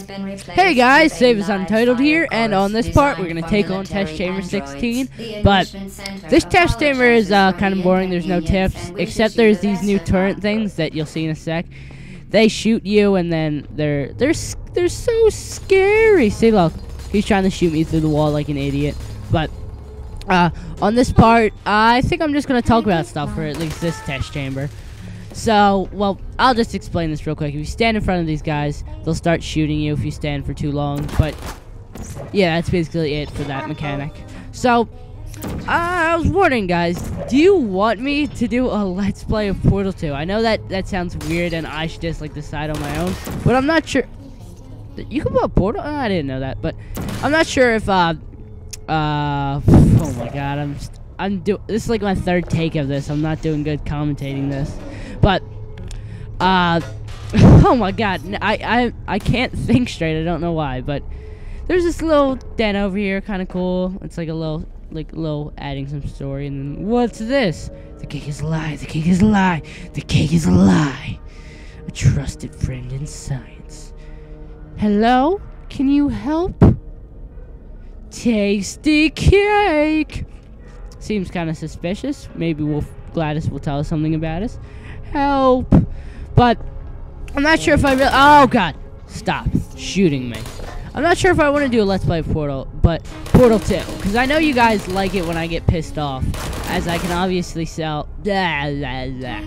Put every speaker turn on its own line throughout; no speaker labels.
Hey guys, Save As Untitled here, and on this part we're going to take on Test Chamber 16, but this Test Chamber is uh, kind of boring, there's no tips, except there's these new turret things that you'll see in a sec. They shoot you, and then they're, they're, they're so scary. See, look, he's trying to shoot me through the wall like an idiot, but uh, on this part, I think I'm just going to talk about stuff for at least this Test Chamber. So, well, I'll just explain this real quick. If you stand in front of these guys, they'll start shooting you if you stand for too long. But, yeah, that's basically it for that mechanic. So, I was wondering, guys, do you want me to do a Let's Play of Portal 2? I know that that sounds weird and I should just, like, decide on my own. But I'm not sure... You can put Portal? Oh, I didn't know that. But I'm not sure if, uh... Uh... Oh, my God. I'm... I'm do. This is like my third take of this. I'm not doing good commentating this. Uh, oh my god, I, I, I can't think straight, I don't know why, but there's this little den over here, kind of cool. It's like a little, like, little adding some story, and then, what's this? The cake is a lie, the cake is a lie, the cake is a lie. A trusted friend in science. Hello? Can you help? Tasty cake! Seems kind of suspicious. Maybe we'll, GLaDOS will tell us something about us help. But I'm not sure if I really. Oh God! Stop shooting me. I'm not sure if I want to do a Let's Play Portal, but Portal 2, because I know you guys like it when I get pissed off, as I can obviously sell, blah, blah, blah,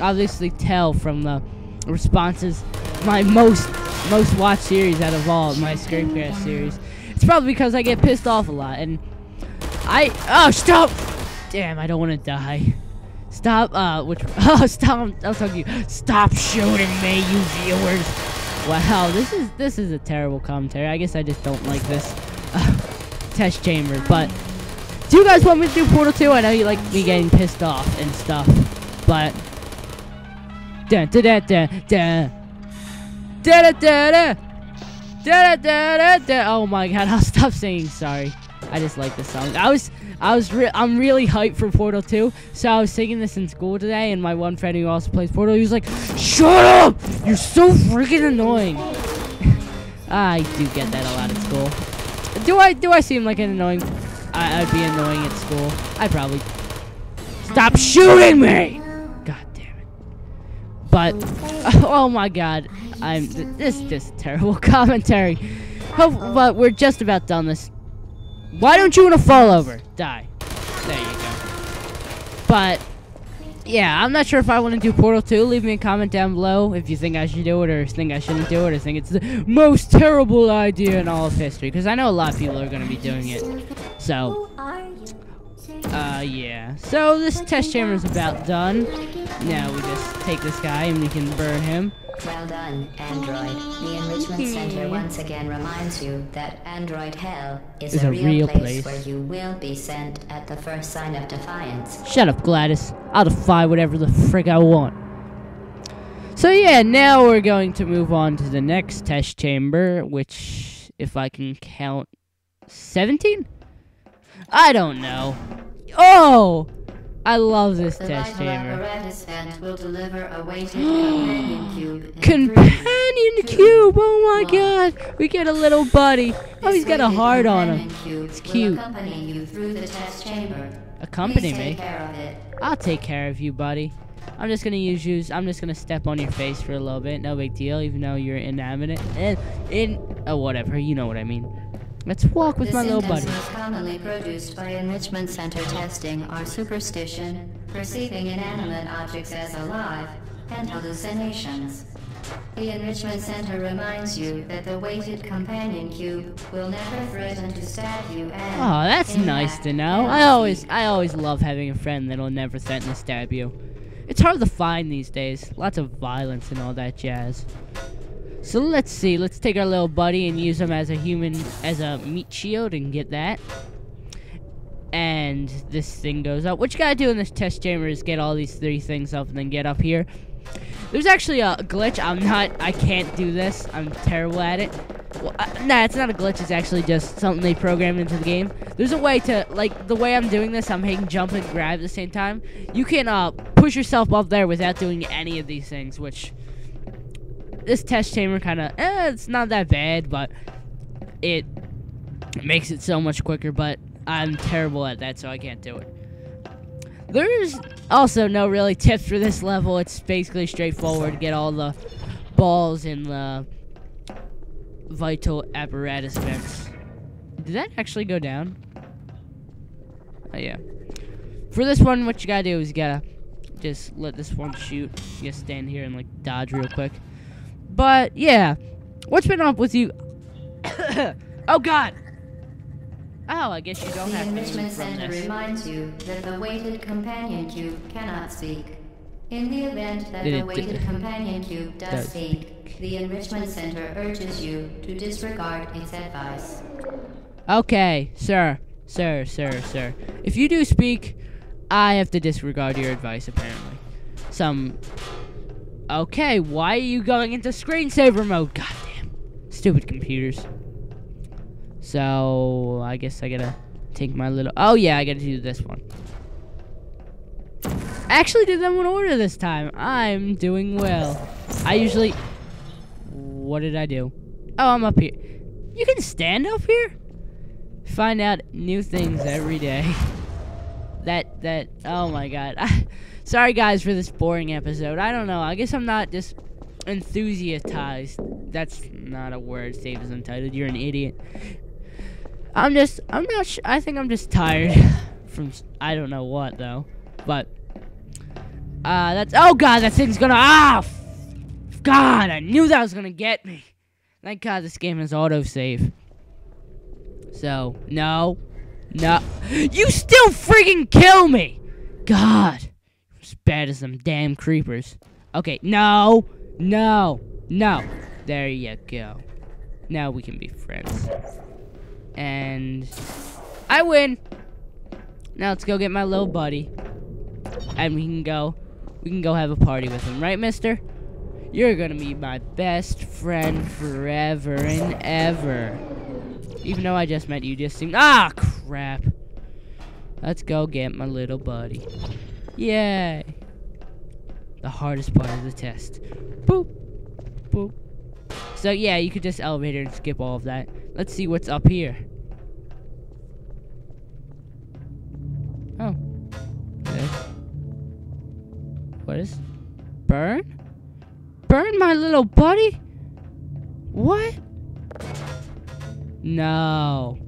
obviously tell from the responses. My most most watched series out of all my Scrapecast series. It's probably because I get pissed off a lot, and I oh stop! Damn, I don't want to die. Stop, uh, which, oh, stop, I'm talking you. Stop shooting me, you viewers. Wow, this is, this is a terrible commentary. I guess I just don't like this, uh, test chamber, but, do you guys want me to do Portal 2? I know you like me getting pissed off and stuff, but, da da da da da da da da da da da da Oh my god, I'll stop singing, sorry. I just like this song. I was I was re I'm really hyped for Portal 2. So I was singing this in school today, and my one friend who also plays Portal, he was like, "Shut up! You're so freaking annoying." I do get that a lot at school. Do I do I seem like an annoying? I, would be annoying at school. I probably stop shooting me. God damn it! But oh my God, I'm this this terrible commentary. Hope, but we're just about done this why don't you want to fall over? Die. There you go. But, yeah, I'm not sure if I want to do Portal 2. Leave me a comment down below if you think I should do it or think I shouldn't do it or think it's the most terrible idea in all of history. Because I know a lot of people are going to be doing it. So, uh, yeah. So, this test chamber is about done. Now we just take this guy and we can burn him.
Well done, Android. The Enrichment Center once again reminds you that Android Hell is,
is
a,
a,
real,
real
place,
place,
where you will be sent at the first sign of defiance.
Shut up, GLaDOS. I'll defy whatever the frick I want. So yeah, now we're going to move on to the next test chamber, which, if I can count, 17? I don't know. Oh! I love this
the
test chamber.
will deliver a weighted companion cube.
Companion cube! Oh my god! We get a little buddy. Oh, he's got a heart on him. It's cute.
accompany you through the test chamber.
Accompany me?
Care of it.
I'll take care of you, buddy. I'm just gonna use you. I'm just gonna step on your face for a little bit. No big deal, even though you're inanimate. And in oh whatever, you know what I mean. Let's walk with
the
my little buddy.
most commonly produced by enrichment center testing are superstition, perceiving inanimate objects as alive, and hallucinations. The Enrichment Center reminds you that the weighted companion cube will never threaten to stab you and
Oh, that's nice to know. I always I always love having a friend that'll never threaten to stab you. It's hard to find these days. Lots of violence and all that jazz. So let's see. Let's take our little buddy and use him as a human, as a meat shield and get that. And this thing goes up. What you gotta do in this test chamber is get all these three things up and then get up here. There's actually a glitch. I'm not, I can't do this. I'm terrible at it. Well, uh, nah, it's not a glitch. It's actually just something they programmed into the game. There's a way to, like, the way I'm doing this, I'm hitting jump and grab at the same time. You can uh, push yourself up there without doing any of these things, which this test chamber kind of, eh, it's not that bad, but it makes it so much quicker. But I'm terrible at that, so I can't do it. There's also no really tips for this level. It's basically straightforward. Get all the balls in the vital apparatus vents. Did that actually go down? Oh, yeah. For this one, what you gotta do is you gotta just let this one shoot. You gotta stand here and, like, dodge real quick. But, yeah. What's been up with you? oh, God! Oh, I guess you don't
The
have to
Enrichment
move
Center reminds you that the weighted companion cube cannot speak. In the event that
Did
the
it-
weighted companion cube does
does
speak, the Enrichment Center urges you to disregard its advice.
Okay, sir, sir, sir, sir. If you do speak, I have to disregard your advice, apparently. Some. Okay, why are you going into screensaver mode? Goddamn. Stupid computers. So, I guess I gotta take my little. Oh, yeah, I gotta do this one. I actually did them in order this time. I'm doing well. I usually. What did I do? Oh, I'm up here. You can stand up here? find out new things every day. That that oh my god. Sorry guys for this boring episode. I don't know. I guess I'm not just enthusiastized. That's not a word. Save As Untitled. You're an idiot. I'm just I'm not sh- I think I'm just tired from i don't know what though. But uh that's oh god, that thing's gonna ah God, I knew that was gonna get me. Thank God this game has autosave. So, no. No. You still freaking kill me! God. As bad as them damn creepers. Okay, no. No. No. There you go. Now we can be friends. And I win. Now let's go get my little buddy. And we can go we can go have a party with him, right, mister? You're gonna be my best friend forever and ever. Even though I just met you, just seemed. Ah, crap. Let's go get my little buddy. Yay. The hardest part of the test. Boop. Boop. So, yeah, you could just elevator and skip all of that. Let's see what's up here. Oh. Okay. What is? Burn? Burn my little buddy? What? No.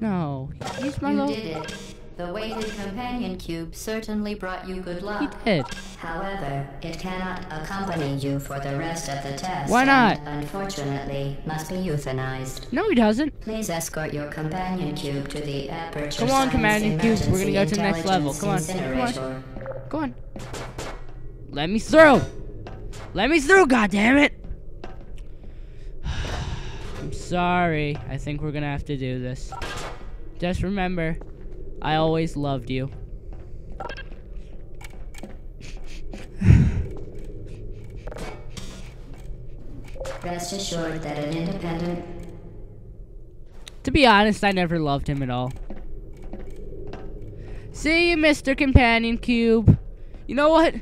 No. He's my
You
little.
did it. The weighted companion cube certainly brought you good
He
luck.
did.
However, it cannot accompany you for the rest of the test.
Why not?
and, unfortunately, must be euthanized.
No, he doesn't.
Please escort your companion cube to the Aperture
Come on, companion cube, we're gonna go to the next level. Come on, come on. Go on. Let me through. Let me through, goddammit. I'm sorry. I think we're gonna have to do this. Just remember, I always loved you.
Rest assured that an independent
To be honest, I never loved him at all. See you, Mr. Companion Cube. You know what?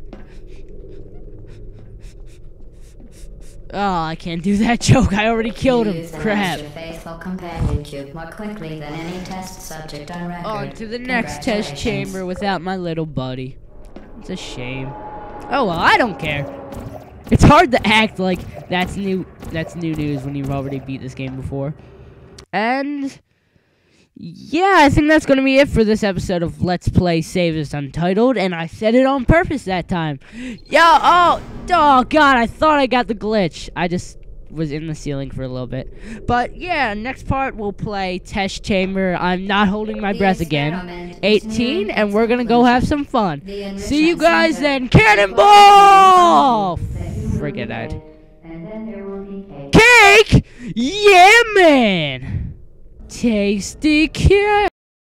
Oh, I can't do that joke. I already killed him. Crap.
your faithful companion more quickly than any test subject on record.
On to the next test chamber without my little buddy. It's a shame. Oh well, I don't care. It's hard to act like that's new that's new news when you've already beat this game before. And yeah, I think that's gonna be it for this episode of Let's Play Save As Untitled, and I said it on purpose that time. Yo, oh, oh god, I thought I got the glitch. I just was in the ceiling for a little bit. But yeah, next part we'll play Test Chamber. I'm not holding my breath again. 18, and we're gonna go have some fun. See you guys then. Cannonball!
that you will
Frick it, Dad.
enjoy, And then there will be cake.
Cake! Yeah, man! Tasty cake!